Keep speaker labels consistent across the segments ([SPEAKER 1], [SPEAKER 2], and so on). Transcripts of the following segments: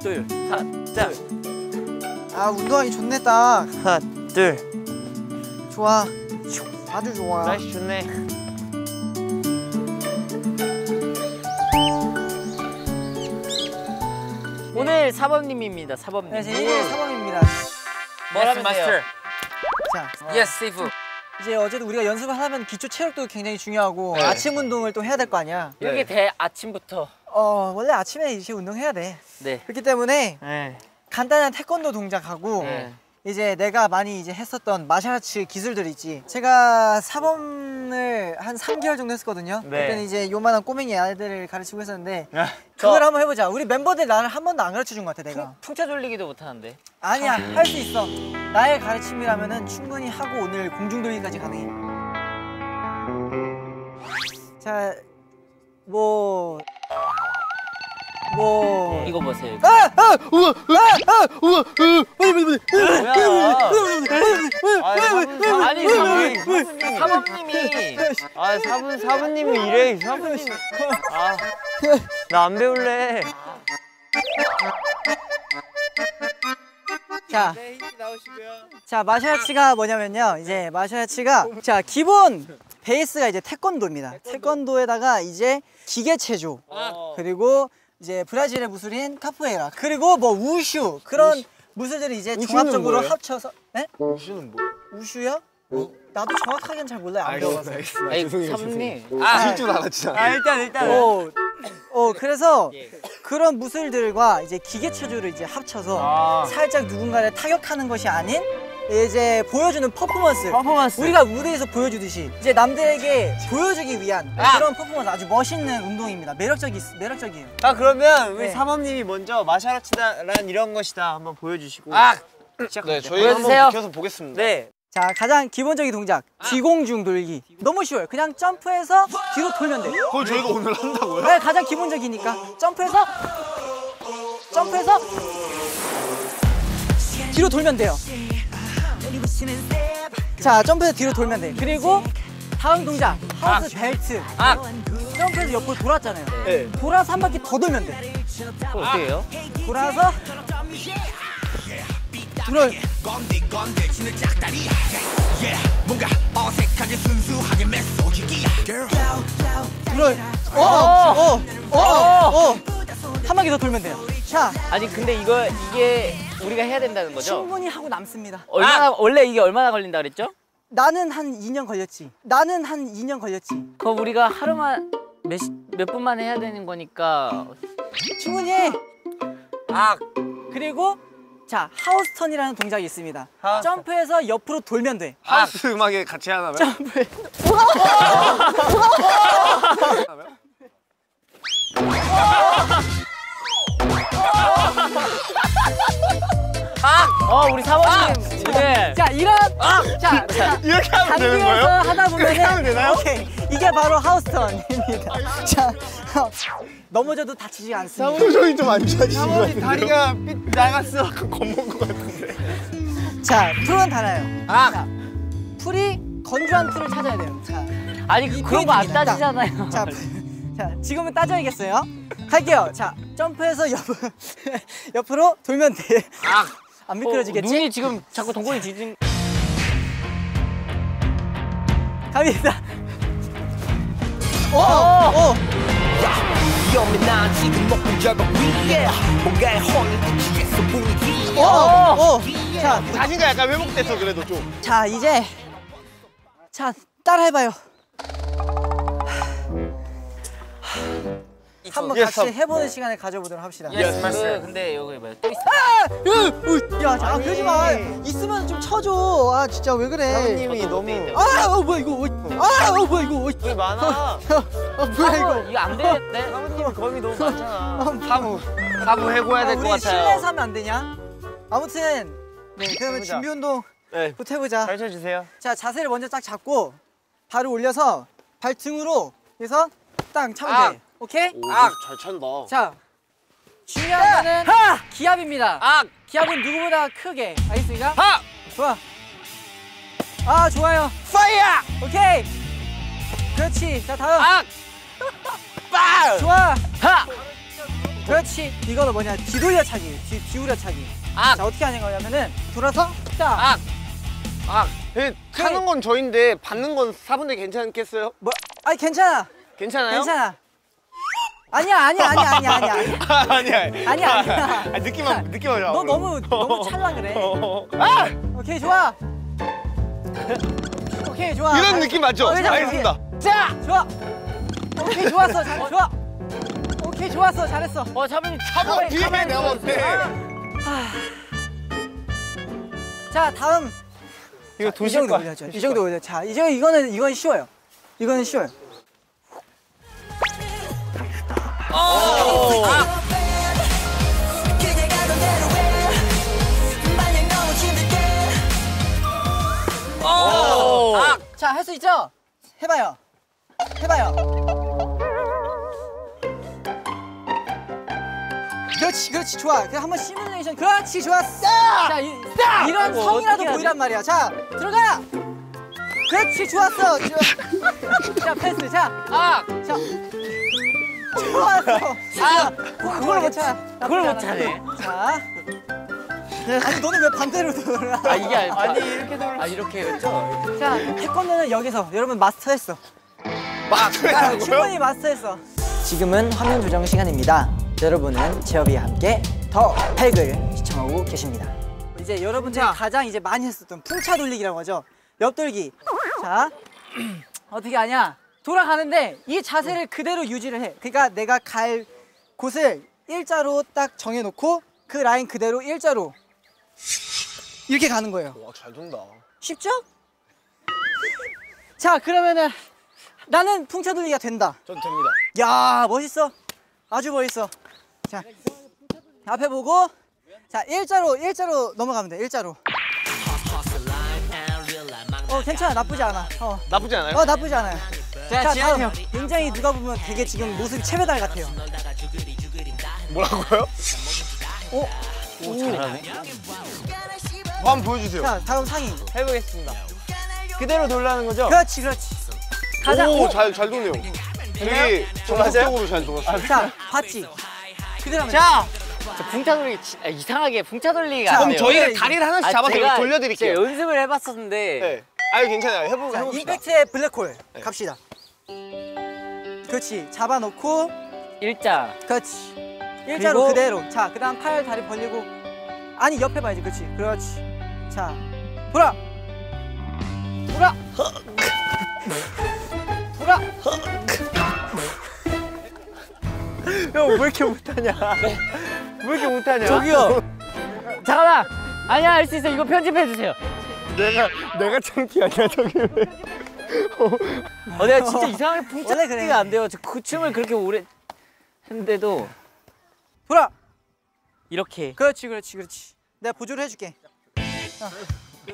[SPEAKER 1] 둘, 하나, 자,
[SPEAKER 2] 아 운동하기 좋네 딱
[SPEAKER 1] 하나, 둘.
[SPEAKER 2] 좋아 아주 좋아
[SPEAKER 1] 날씨 좋네. 오늘 사범님입니다. 사범님.
[SPEAKER 2] 네, 제 일일 사범입니다
[SPEAKER 1] 뭐라면 돼요?
[SPEAKER 2] 자
[SPEAKER 1] yes, 세이프.
[SPEAKER 2] 이제 어제도 우리가 연습을 하면 기초 체력도 굉장히 중요하고
[SPEAKER 1] 네.
[SPEAKER 2] 아침 운동을 또 해야 될 거 아니야
[SPEAKER 1] 여기 대 아침부터.
[SPEAKER 2] 어 원래 아침에 이제 운동해야 돼
[SPEAKER 1] 네.
[SPEAKER 2] 그렇기 때문에
[SPEAKER 1] 네.
[SPEAKER 2] 간단한 태권도 동작하고
[SPEAKER 1] 네.
[SPEAKER 2] 이제 내가 많이 이제 했었던 마샤라츠 기술들 있지. 제가 사범을 한 3개월 정도 했었거든요.
[SPEAKER 1] 네.
[SPEAKER 2] 그때는 이제 요만한 꼬맹이 아이들을 가르치고 했었는데
[SPEAKER 1] 저-
[SPEAKER 2] 그걸 한번 해보자. 우리 멤버들 나를 한 번도 안 가르쳐 준 것 같아 내가.
[SPEAKER 1] 풍 차 돌리기도 못하는데.
[SPEAKER 2] 아니야 할 수 있어. 나의 가르침이라면 은 충분히 하고 오늘 공중 돌리기까지 가능해. 자, 뭐. 뭐.
[SPEAKER 1] 이거 보세요.
[SPEAKER 2] 아! 아! 우와! 아! 아! 우와!
[SPEAKER 1] 뭐야? 아니, 사범, 사범님이. 아, 사분, 사부님이 이래, 사부님. 아, 나 안 배울래.
[SPEAKER 2] 자, 자 마샤라치가 뭐냐면요. 이제 마샤라치가 자 기본 베이스가 이제 태권도입니다. 태권도에다가 이제 기계 체조 그리고 이제 브라질의 무술인 카푸에라 그리고 뭐 우슈 그런 무술 들이 이제 종합적으로 합쳐서 네?
[SPEAKER 3] 우슈는 뭐?
[SPEAKER 2] 우슈요? 나도 정확하게는 잘 몰라요. 안 배워서.
[SPEAKER 1] 아니, 사부님.
[SPEAKER 3] 아, 줄 알았지.
[SPEAKER 1] 아, 일단, 일단.
[SPEAKER 2] 어, 어 그래서 그런 무술들과 이제 기계 체조를 이제 합쳐서
[SPEAKER 1] 아.
[SPEAKER 2] 살짝 누군가를 타격하는 것이 아닌 이제 보여주는 퍼포먼스.
[SPEAKER 1] 퍼포먼스.
[SPEAKER 2] 우리가 무대에서 보여주듯이 이제 남들에게 보여주기 위한
[SPEAKER 1] 아.
[SPEAKER 2] 그런 퍼포먼스 아주 멋있는 운동입니다. 매력적이 매력적이에요.
[SPEAKER 4] 아 그러면 우리
[SPEAKER 2] 네.
[SPEAKER 4] 사범님이 먼저 마샤라치다란 이런 것이다 한번 보여주시고
[SPEAKER 1] 아!
[SPEAKER 3] 네, 저희
[SPEAKER 1] 보여주세요.
[SPEAKER 3] 한번 비켜서 보겠습니다.
[SPEAKER 4] 네
[SPEAKER 2] 자 가장 기본적인 동작 뒤공중 돌기 너무 쉬워요. 그냥 점프해서 뒤로 돌면 돼요.
[SPEAKER 3] 그걸 저희가 오늘 한다고요?
[SPEAKER 2] 네, 가장 기본적이니까 점프해서 점프해서 뒤로 돌면 돼요. 자, 점프해서 뒤로 돌면 돼. 그리고 다음 동작 하우스 벨트.
[SPEAKER 1] 아!
[SPEAKER 2] 점프해서 옆으로 돌았잖아요.
[SPEAKER 4] 네.
[SPEAKER 2] 돌아서 한 바퀴 더 돌면 돼.
[SPEAKER 1] 그거 어떻게 해요?
[SPEAKER 2] 돌아서 들어. 들어. 어, 어, 어, 어, 어. 한 바퀴 더 돌면 돼요. 자,
[SPEAKER 1] 아니, 근데 이거, 이게 우리가 해야 된다는 거죠?
[SPEAKER 2] 충분히 하고 남습니다.
[SPEAKER 1] 얼마나, 원래 이게 얼마나 걸린다 그랬죠?
[SPEAKER 2] 나는 한 2년 걸렸지. 나는 한 2년 걸렸지.
[SPEAKER 1] 그럼 우리가 하루만, 몇, 시- 몇 분만에 해야 되는 거니까.
[SPEAKER 2] 충분히 해.
[SPEAKER 4] 아!
[SPEAKER 2] 그리고 자 하우스턴이라는 동작이 있습니다.
[SPEAKER 4] 하우스턴.
[SPEAKER 2] 점프해서 옆으로 돌면 돼.
[SPEAKER 3] 하우스 음악에 같이 하나요?
[SPEAKER 2] 점프.
[SPEAKER 1] 어, 우리 사모님. 네.
[SPEAKER 2] 자 이런 자, 자
[SPEAKER 3] 이렇게 하면 되는 거예요?
[SPEAKER 2] 하다 보면은
[SPEAKER 3] 하면 되나요?
[SPEAKER 2] 오케이 이게 바로 하우스턴입니다. 자 넘어져도 다치지 않습니다.
[SPEAKER 3] 표정이 좀 안 좋아지신 것 같은데요?
[SPEAKER 4] 다리가 삐 나갔어
[SPEAKER 3] 겁먹은 것 같은데.
[SPEAKER 2] 자 풀은 달아요.
[SPEAKER 1] 아!
[SPEAKER 2] 자, 풀이 건조한 풀을 찾아야 돼요. 자,
[SPEAKER 1] 아니, 그- 그런 거 안. 따지잖아요.
[SPEAKER 2] 자, 자 지금은 따져야겠어요. 갈게요. 자 점프해서 옆 옆으로 돌면 돼. 안
[SPEAKER 1] 어,
[SPEAKER 2] 미끄러지겠지?
[SPEAKER 1] 눈이 지금 자꾸 동공이 뒤진.
[SPEAKER 2] 갑니다. 오, 오,
[SPEAKER 5] 위험해 난 지금 먹고 절벽 위에 뭔가에 홀린 취했어 분위기
[SPEAKER 2] 오, 오. 자,
[SPEAKER 3] 자신감 약간 회복돼서 그래도 좀.
[SPEAKER 2] 자 이제 자 따라해봐요. 한번
[SPEAKER 3] 예,
[SPEAKER 2] 같이
[SPEAKER 3] 참.
[SPEAKER 2] 해보는 시간을 가져보도록 합시다.
[SPEAKER 1] yes, 그, 근데 여기 뭐야? 또 있어.
[SPEAKER 2] 야, 자, 그러지 마. 있으면 좀 쳐줘. 아, 진짜 왜 그래?
[SPEAKER 4] 사범님이 너무
[SPEAKER 2] 아, 어, 뭐야 이거? 어, 아, 어, 뭐야 이거? 어,
[SPEAKER 4] 왜 많아
[SPEAKER 2] 어, 뭐야 이거?
[SPEAKER 1] 이거 안 되는데?
[SPEAKER 4] 사범님 검이 너무 많잖아
[SPEAKER 3] 사무. 사무 해고해야 될
[SPEAKER 2] 아,
[SPEAKER 3] 것
[SPEAKER 2] 우리 실내에서
[SPEAKER 3] 같아요.
[SPEAKER 2] 하면 안 되냐? 아무튼 네, 그러면. 준비 운동
[SPEAKER 4] 네
[SPEAKER 2] 부터 해보자.
[SPEAKER 4] 가르쳐 주세요
[SPEAKER 2] 자, 자세를 먼저 딱 잡고 발을 올려서 발 등으로 해서 딱 차면
[SPEAKER 1] 아.
[SPEAKER 2] 돼. 오케이?
[SPEAKER 3] 아, 잘 찬다.
[SPEAKER 2] 자, 중요한 거는 기압입니다.
[SPEAKER 1] 아!
[SPEAKER 2] 기압은 누구보다 크게. 알겠습니까?
[SPEAKER 1] 하!
[SPEAKER 2] 좋아. 아, 좋아요.
[SPEAKER 1] 파이어!
[SPEAKER 2] 오케이. 그렇지. 자, 다음.
[SPEAKER 1] 아! 빠!
[SPEAKER 2] 좋아.
[SPEAKER 1] 하!
[SPEAKER 2] 그렇지. 이거는 뭐냐? 뒤돌려차기. 뒤 기울여차기.
[SPEAKER 4] 악.
[SPEAKER 2] 자 어떻게 하는 거냐면은 돌아서 딱.
[SPEAKER 4] 악.
[SPEAKER 3] 예, 타는 건 저인데 받는 건 사분들 괜찮겠어요?
[SPEAKER 2] 뭐? 아니 괜찮아.
[SPEAKER 3] 괜찮아요?
[SPEAKER 2] 괜찮아. 아니야 아니야 아니야 아니야 아니야.
[SPEAKER 3] 아니야.
[SPEAKER 2] 아니야 아니야.
[SPEAKER 3] 아, 느낌만 느낌만
[SPEAKER 2] 너 너무 너무 찰라 그래.
[SPEAKER 3] 아!
[SPEAKER 2] 오케이 좋아. 오케이 좋아.
[SPEAKER 3] 이런 느낌 맞죠?
[SPEAKER 2] 어,
[SPEAKER 3] 알겠습니다.
[SPEAKER 2] 자 좋아. 오케이 좋았어 잘 좋아. 오케이 좋았어 잘했어.
[SPEAKER 4] 어 사부님
[SPEAKER 3] 한번 뒤에 내가 봤을
[SPEAKER 2] 때자 다음
[SPEAKER 1] 이거
[SPEAKER 2] 이
[SPEAKER 1] 도실
[SPEAKER 2] 정도. 올려줘. 이 정도 올려. 자 이제 이거는 이건 쉬워요. 이거는 쉬워요. 자 할 수 있죠? 해봐요. 해봐요. 그렇지 그렇지 좋아. 그냥 한번 시뮬레이션. 그렇지 좋았어. 자 이, 이런
[SPEAKER 1] 이거
[SPEAKER 2] 성이라도 보이란 말이야. 자 들어가. 그렇지 좋았어. 좋아. 자 패스. 자
[SPEAKER 4] 악.
[SPEAKER 2] 자. 좋았어. 아, 그걸 못 차.
[SPEAKER 4] 그걸 못 차네.
[SPEAKER 2] 자. 아니 너는 왜 반대로 돌아?
[SPEAKER 4] 아 이게 아니, 아니 이렇게 돌아. 아 이렇게 했죠?
[SPEAKER 2] 자 태권도는 여기서 여러분 마스터했어.
[SPEAKER 3] 그래고요?
[SPEAKER 2] 충분히 마스터했어. 지금은 화면 조정 시간입니다. 여러분은 제업이와 함께 더 팩을 시청하고 계십니다. 이제 여러분들이 가장 이제 많이 했었던 풍차 돌리기라고 하죠. 옆돌기. 자, 어떻게 하냐? 돌아가는데 이 자세를 그대로 유지를 해. 그러니까 내가 갈 곳을 일자로 딱 정해놓고 그 라인 그대로 일자로 이렇게 가는 거예요.
[SPEAKER 3] 와, 잘 돈다.
[SPEAKER 2] 쉽죠? 자, 그러면은 나는 풍차 돌리기가 된다.
[SPEAKER 3] 전 됩니다.
[SPEAKER 2] 야 멋있어 아주 멋있어 자 앞에 보고 자 일자로 일자로 넘어가면 돼 일자로 어 괜찮아 나쁘지 않아 어,
[SPEAKER 3] 나쁘지 않아요?
[SPEAKER 2] 어 나쁘지 않아요
[SPEAKER 4] 자,
[SPEAKER 2] 자
[SPEAKER 4] 지현이
[SPEAKER 2] 다음 굉장히 누가 보면 되게 지금 모습이 채배달 같아요
[SPEAKER 3] 뭐라고요?
[SPEAKER 2] 오,
[SPEAKER 3] 한번 보여주세요.
[SPEAKER 2] 자 다음 상의
[SPEAKER 1] 해보겠습니다. 그대로 돌라는 거죠?
[SPEAKER 2] 그렇지 그렇지 가자
[SPEAKER 3] 오,
[SPEAKER 2] 오.
[SPEAKER 3] 잘, 잘 도네요. 되게 정석적으로 잘 돌았어요.
[SPEAKER 2] 자 봤지 그대로 하면
[SPEAKER 4] 자. 저 풍차 돌리기 지- 아, 이상하게 풍차 돌리기가 안
[SPEAKER 3] 그럼
[SPEAKER 4] 돼요.
[SPEAKER 3] 저희가 다리를 하나씩
[SPEAKER 4] 아,
[SPEAKER 3] 잡아서
[SPEAKER 4] 제가
[SPEAKER 3] 돌려드릴게요.
[SPEAKER 4] 제가 연습을 해봤었는데
[SPEAKER 3] 네. 아유, 괜찮아요. 해보,
[SPEAKER 2] 자,
[SPEAKER 3] 해봅시다.
[SPEAKER 2] 임팩트의 블랙홀 갑시다 그렇지 잡아놓고
[SPEAKER 4] 일자.
[SPEAKER 2] 그렇지. 일자로
[SPEAKER 4] 그리고-
[SPEAKER 2] 그대로. 자, 그다음 팔 다리 벌리고. 아니 옆에 봐야지, 그렇지. 그렇지. 자, 돌아. 돌아. 돌아.
[SPEAKER 1] 형 왜 이렇게 못하냐? 왜 이렇게 못하냐?
[SPEAKER 4] 저기요. 잠깐만. 아니야 할 수 있어. 이거 편집해 주세요.
[SPEAKER 3] 내가, 내가 창피하냐, 저기 왜.
[SPEAKER 4] 어 내가 진짜 이상하게 풍차
[SPEAKER 2] 그래.
[SPEAKER 4] 안 돼요. 저그 춤을 그렇게 오래 했는데도
[SPEAKER 2] 돌아.
[SPEAKER 4] 이렇게
[SPEAKER 2] 그렇지, 그렇지, 그렇지. 내가 보조를 해줄게.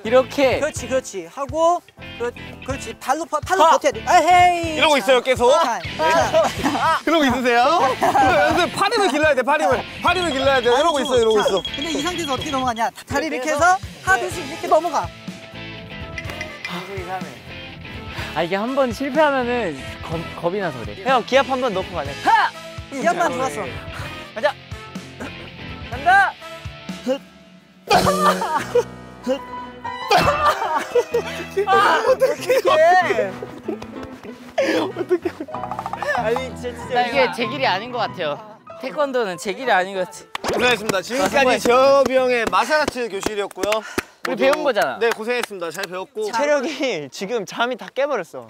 [SPEAKER 4] 이렇게
[SPEAKER 2] 그렇지, 그렇지. 하고, 그, 그렇지. 발로 버- 팔로 버텨야 돼. 아, 헤이.
[SPEAKER 3] 이러고 있어요, 계속?
[SPEAKER 2] 자, 자.
[SPEAKER 3] 이러고 있으세요? 연습 팔 힘을 길러야 돼, 팔 힘을. 팔 힘을 길러야 돼. 이러고 있어, 이러고
[SPEAKER 2] 자,
[SPEAKER 3] 있어.
[SPEAKER 2] 근데 이 상태에서 어떻게 넘어가냐? 다리 이렇게 해서 하듯이 이렇게 넘어가.
[SPEAKER 4] 아 이게 한 번 실패하면은 겁, 겁이 나서 그래.
[SPEAKER 1] 형 기합 한 번 넣고 가자.
[SPEAKER 2] 이 한번 좋았어.
[SPEAKER 1] 간다. 아니 진짜 진짜
[SPEAKER 4] 이게 제 길이 아닌 것 같아요. 태권도는 제 길이 아닌 것 같아.
[SPEAKER 3] 고생했습니다. 지금까지 재업이 형의 마샤라츠 교실이었고요.
[SPEAKER 4] 우리 배운 거잖아.
[SPEAKER 3] 네, 고생했습니다. 잘 배웠고.
[SPEAKER 1] 체력이 지금 잠이 다 깨버렸어.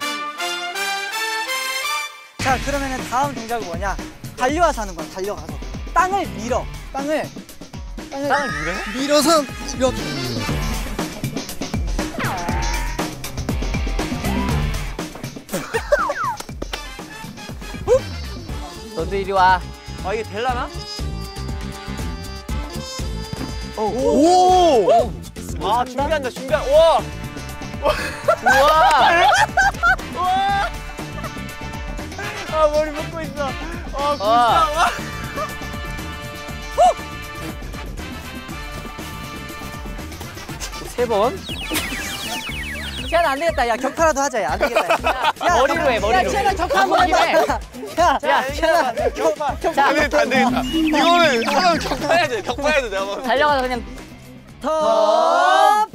[SPEAKER 2] 자 그러면 은 다음 동작은 뭐냐 달려와서 하는 거야 달려가서 땅을 밀어 땅을 땅을, 밀어? 밀어서 이렇게
[SPEAKER 4] 너도 이리 와.
[SPEAKER 1] 아 이게 될라나?
[SPEAKER 3] 오!
[SPEAKER 1] 아 준비한다 준비한. 와.
[SPEAKER 4] 우와.
[SPEAKER 1] 아 머리 묶고 있어. 아
[SPEAKER 4] 와. 세 번?
[SPEAKER 2] 지현아 안 되겠다. 야 격파라도 하자. 야, 안 되겠다. 야, 야,
[SPEAKER 4] 머리로 해, 머리로.
[SPEAKER 2] 야 지현아 격파 한번. 해봐. 야,
[SPEAKER 4] 야,
[SPEAKER 2] 지현아 격파.
[SPEAKER 3] 안 되겠다 안 되겠다 이거는 하나는 격파해야 돼 격파해야 돼 내가.
[SPEAKER 4] 달려가서 그냥
[SPEAKER 2] 더